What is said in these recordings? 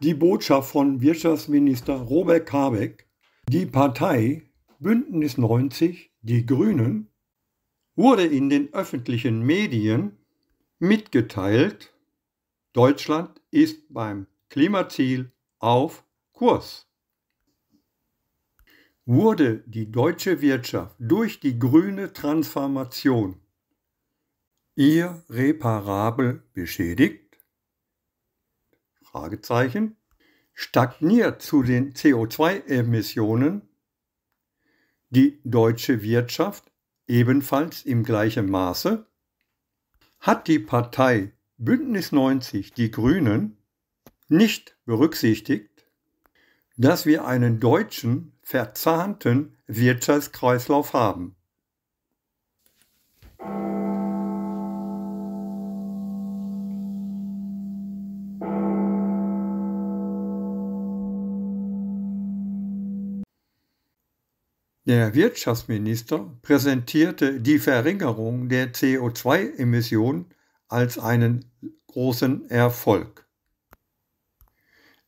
die Botschaft von Wirtschaftsminister Robert Habeck, die Partei Bündnis 90, die Grünen, wurde in den öffentlichen Medien mitgeteilt, Deutschland ist beim Klimaziel auf Kurs. Wurde die deutsche Wirtschaft durch die grüne Transformation irreparabel beschädigt? Fragezeichen. Stagniert zu den CO2-Emissionen die deutsche Wirtschaft ebenfalls im gleichen Maße? Hat die Partei Bündnis 90 Die Grünen nicht berücksichtigt, dass wir einen deutschen verzahnten Wirtschaftskreislauf haben. Der Wirtschaftsminister präsentierte die Verringerung der CO2-Emissionen als einen großen Erfolg.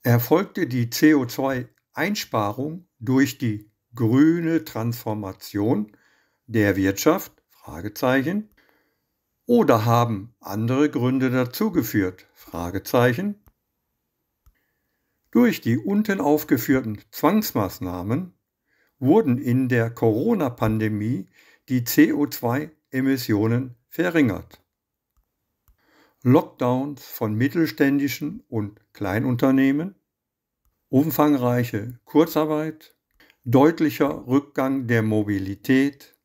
Erfolgte die CO2-Einsparung durch die grüne Transformation der Wirtschaft? Oder haben andere Gründe dazu geführt? Durch die unten aufgeführten Zwangsmaßnahmen wurden in der Corona-Pandemie die CO2-Emissionen verringert. Lockdowns von mittelständischen und Kleinunternehmen, umfangreiche Kurzarbeit, deutlicher Rückgang der Mobilität,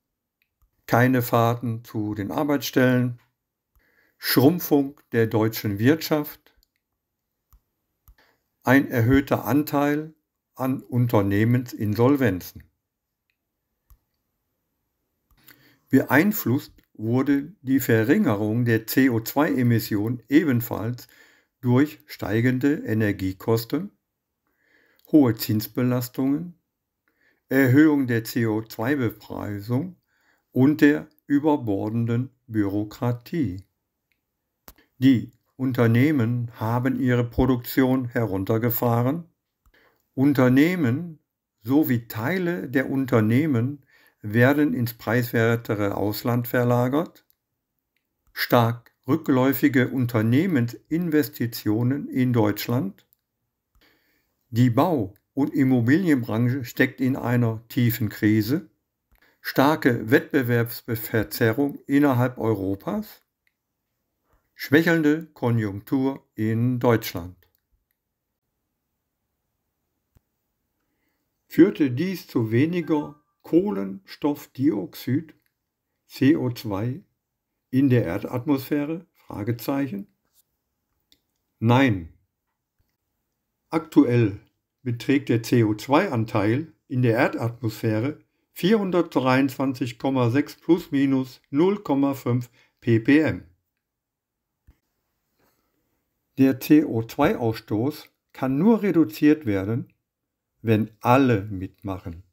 keine Fahrten zu den Arbeitsstellen, Schrumpfung der deutschen Wirtschaft, ein erhöhter Anteil an Unternehmensinsolvenzen. Beeinflusst wurde die Verringerung der CO2-Emissionen ebenfalls durch steigende Energiekosten, hohe Zinsbelastungen, Erhöhung der CO2-Bepreisung und der überbordenden Bürokratie. Die Unternehmen haben ihre Produktion heruntergefahren. Unternehmen sowie Teile der Unternehmen werden ins preiswertere Ausland verlagert. Stark rückläufige Unternehmensinvestitionen in Deutschland. Die Bau- und Immobilienbranche steckt in einer tiefen Krise. Starke Wettbewerbsverzerrung innerhalb Europas. Schwächelnde Konjunktur in Deutschland. Führte dies zu weniger Kohlenstoffdioxid CO2 in der Erdatmosphäre? Nein. Aktuell beträgt der CO2-Anteil in der Erdatmosphäre 423,6 plus minus 0,5 ppm. Der CO2-Ausstoß kann nur reduziert werden, wenn alle mitmachen.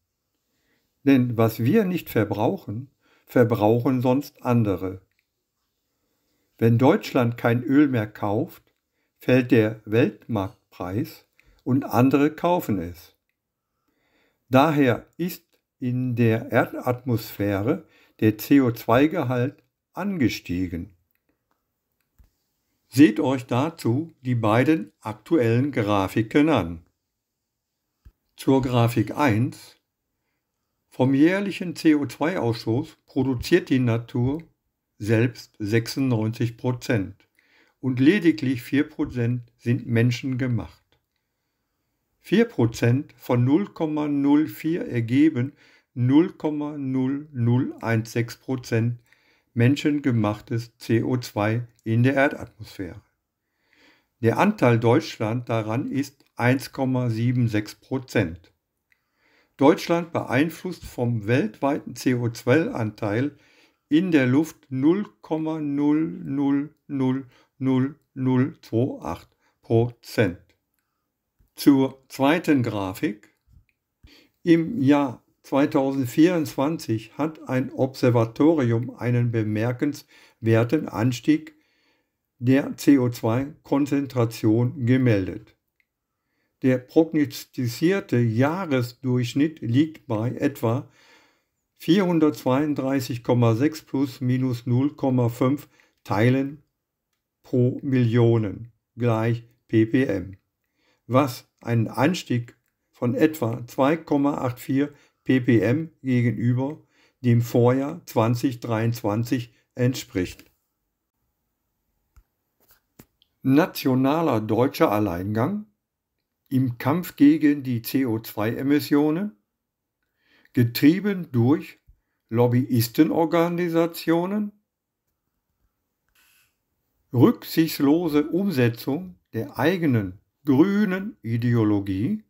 Denn was wir nicht verbrauchen, verbrauchen sonst andere. Wenn Deutschland kein Öl mehr kauft, fällt der Weltmarktpreis und andere kaufen es. Daher ist in der Erdatmosphäre der CO2-Gehalt angestiegen. Seht euch dazu die beiden aktuellen Grafiken an. Zur Grafik 1 vom jährlichen CO2-Ausstoß produziert die Natur selbst 96 Prozent und lediglich 4 Prozent sind menschengemacht. 4 Prozent von 0,04 ergeben 0,0016 Prozent menschengemachtes CO2 in der Erdatmosphäre. Der Anteil Deutschland daran ist 1,76 Prozent. Deutschland beeinflusst vom weltweiten CO2-Anteil in der Luft 0,000028 Prozent. Zur zweiten Grafik. Im Jahr 2024 hat ein Observatorium einen bemerkenswerten Anstieg der CO2-Konzentration gemeldet. Der prognostizierte Jahresdurchschnitt liegt bei etwa 432,6 plus minus 0,5 Teilen pro Millionen gleich ppm, was einen Anstieg von etwa 2,84 ppm gegenüber dem Vorjahr 2023 entspricht. Nationaler deutscher Alleingang im Kampf gegen die CO2-Emissionen, getrieben durch Lobbyistenorganisationen, rücksichtslose Umsetzung der eigenen grünen Ideologie,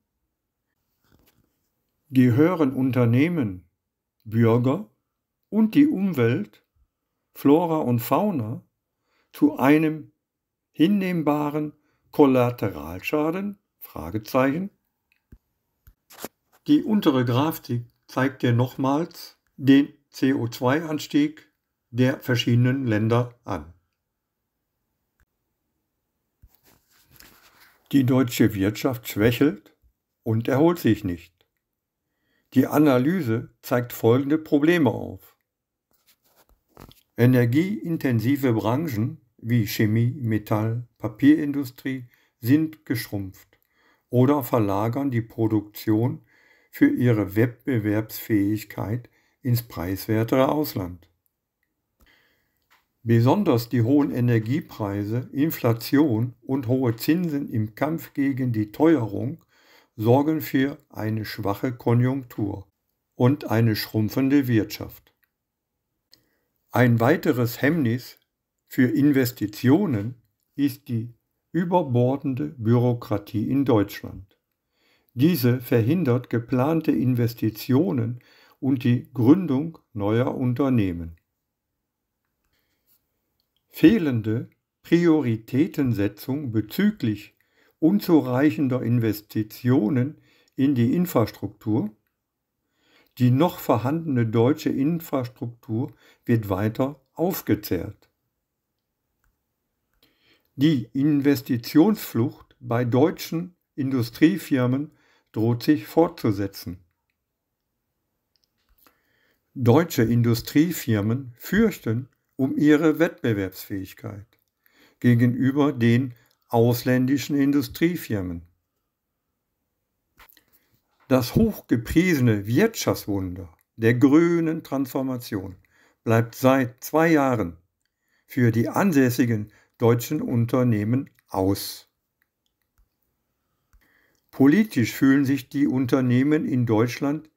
gehören Unternehmen, Bürger und die Umwelt, Flora und Fauna zu einem hinnehmbaren Kollateralschaden? Die untere Grafik zeigt dir nochmals den CO2-Anstieg der verschiedenen Länder an. Die deutsche Wirtschaft schwächelt und erholt sich nicht. Die Analyse zeigt folgende Probleme auf. Energieintensive Branchen wie Chemie, Metall, Papierindustrie sind geschrumpft oder verlagern die Produktion für ihre Wettbewerbsfähigkeit ins preiswertere Ausland. Besonders die hohen Energiepreise, Inflation und hohe Zinsen im Kampf gegen die Teuerung sorgen für eine schwache Konjunktur und eine schrumpfende Wirtschaft. Ein weiteres Hemmnis für Investitionen ist die überbordende Bürokratie in Deutschland. Diese verhindert geplante Investitionen und die Gründung neuer Unternehmen. Fehlende Prioritätensetzung bezüglich unzureichender Investitionen in die Infrastruktur. Die noch vorhandene deutsche Infrastruktur wird weiter aufgezehrt. Die Investitionsflucht bei deutschen Industriefirmen droht sich fortzusetzen. Deutsche Industriefirmen fürchten um ihre Wettbewerbsfähigkeit gegenüber den ausländischen Industriefirmen. Das hochgepriesene Wirtschaftswunder der grünen Transformation bleibt seit zwei Jahren für die ansässigen deutschen Unternehmen aus. Politisch fühlen sich die Unternehmen in Deutschland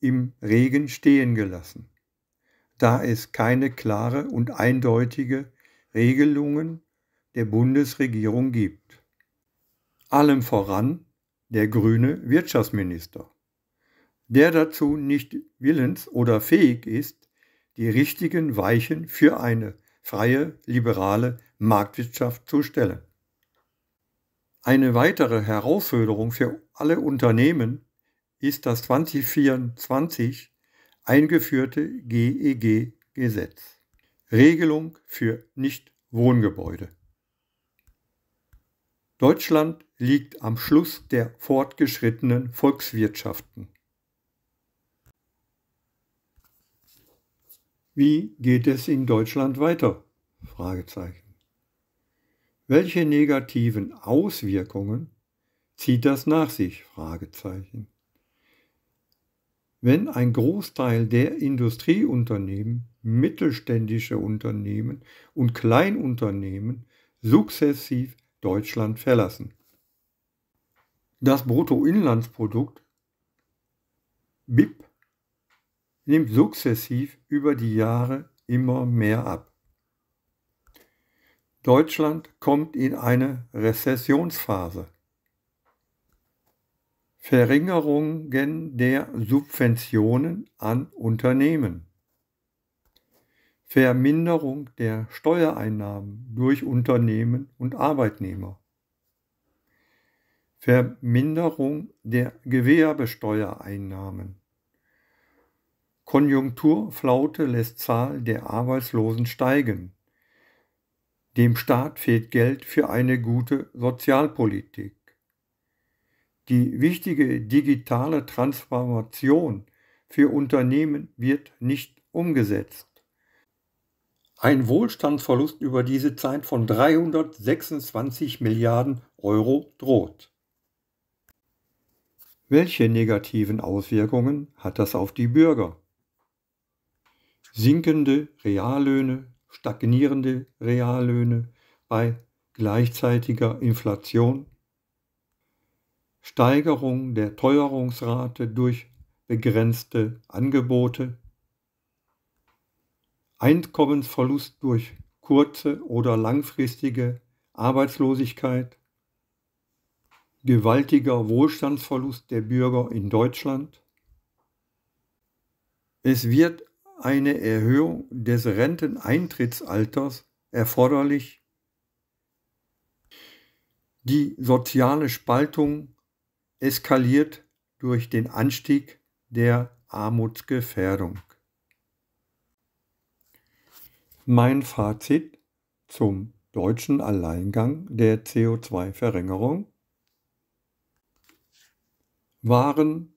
im Regen stehen gelassen da es keine klare und eindeutige Regelungen der Bundesregierung gibt. Allem voran der grüne Wirtschaftsminister, der dazu nicht willens oder fähig ist, die richtigen Weichen für eine freie, liberale Marktwirtschaft zu stellen. Eine weitere Herausforderung für alle Unternehmen ist das 2024 eingeführte GEG-Gesetz. Regelung für Nichtwohngebäude. Deutschland liegt am Schluss der fortgeschrittenen Volkswirtschaften. Wie geht es in Deutschland weiter? Welche negativen Auswirkungen zieht das nach sich? Wenn ein Großteil der Industrieunternehmen, mittelständische Unternehmen und Kleinunternehmen sukzessiv Deutschland verlassen. Das Bruttoinlandsprodukt BIP nimmt sukzessiv über die Jahre immer mehr ab. Deutschland kommt in eine Rezessionsphase. Verringerungen der Subventionen an Unternehmen, Verminderung der Steuereinnahmen durch Unternehmen und Arbeitnehmer, Verminderung der Gewerbesteuereinnahmen, Konjunkturflaute lässt Zahl der Arbeitslosen steigen. Dem Staat fehlt Geld für eine gute Sozialpolitik. Die wichtige digitale Transformation für Unternehmen wird nicht umgesetzt. Ein Wohlstandsverlust über diese Zeit von 326 Milliarden Euro droht. Welche negativen Auswirkungen hat das auf die Bürger? Sinkende Reallöhne, stagnierende Reallöhne bei gleichzeitiger Inflation, Steigerung der Teuerungsrate durch begrenzte Angebote, Einkommensverlust durch kurze oder langfristige Arbeitslosigkeit, gewaltiger Wohlstandsverlust der Bürger in Deutschland. Es wird eine Erhöhung des Renteneintrittsalters erforderlich. Die soziale Spaltung eskaliert durch den Anstieg der Armutsgefährdung. Mein Fazit zum deutschen Alleingang der CO2-Verringerung. Waren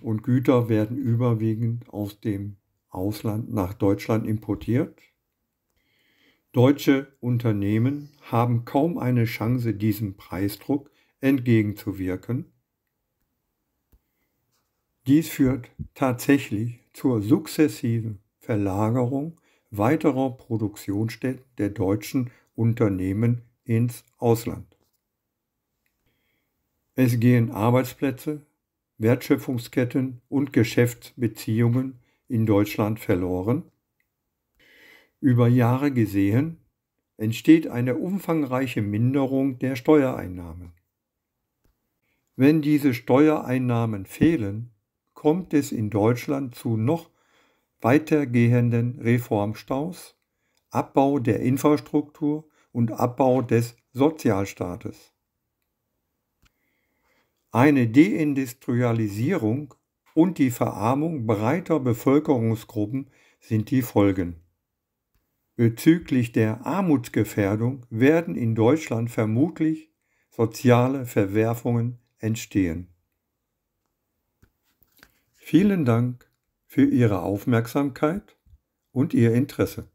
und Güter werden überwiegend aus dem Ausland nach Deutschland importiert. Deutsche Unternehmen haben kaum eine Chance, diesem Preisdruck entgegenzuwirken. Dies führt tatsächlich zur sukzessiven Verlagerung weiterer Produktionsstätten der deutschen Unternehmen ins Ausland. Es gehen Arbeitsplätze, Wertschöpfungsketten und Geschäftsbeziehungen in Deutschland verloren. Über Jahre gesehen entsteht eine umfangreiche Minderung der Steuereinnahmen. Wenn diese Steuereinnahmen fehlen, kommt es in Deutschland zu noch weitergehenden Reformstaus, Abbau der Infrastruktur und Abbau des Sozialstaates. Eine Deindustrialisierung und die Verarmung breiter Bevölkerungsgruppen sind die Folgen. Bezüglich der Armutsgefährdung werden in Deutschland vermutlich soziale Verwerfungen entstehen. Vielen Dank für Ihre Aufmerksamkeit und Ihr Interesse.